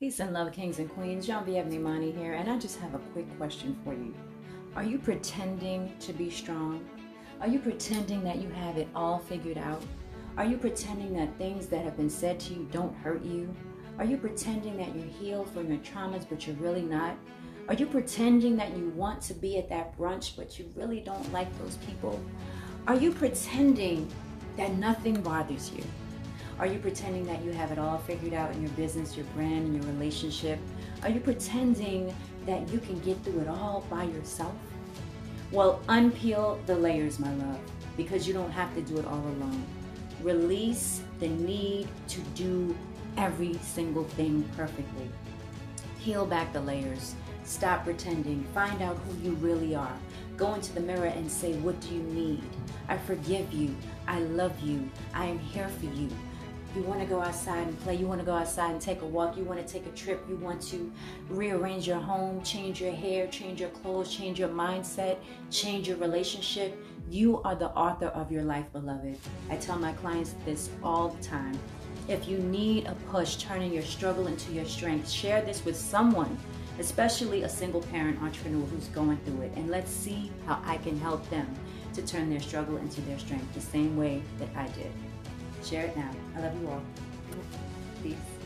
Peace and love, kings and queens. Janvieve Naemani here, and I just have a quick question for you. Are you pretending to be strong? Are you pretending that you have it all figured out? Are you pretending that things that have been said to you don't hurt you? Are you pretending that you're healed from your traumas, but you're really not? Are you pretending that you want to be at that brunch, but you really don't like those people? Are you pretending that nothing bothers you? Are you pretending that you have it all figured out in your business, your brand, and your relationship? Are you pretending that you can get through it all by yourself? Well, unpeel the layers, my love, because you don't have to do it all alone. Release the need to do every single thing perfectly. Peel back the layers. Stop pretending. Find out who you really are. Go into the mirror and say, What do you need? I forgive you. I love you. I am here for you. You want to go outside and play. You want to go outside and take a walk. You want to take a trip. You want to rearrange your home, change your hair, change your clothes, change your mindset, change your relationship. You are the author of your life, beloved. I tell my clients this all the time. If you need a push, turning your struggle into your strength, share this with someone, especially a single parent entrepreneur who's going through it, and let's see how I can help them to turn their struggle into their strength the same way that I did. Share it now. I love you all. Peace.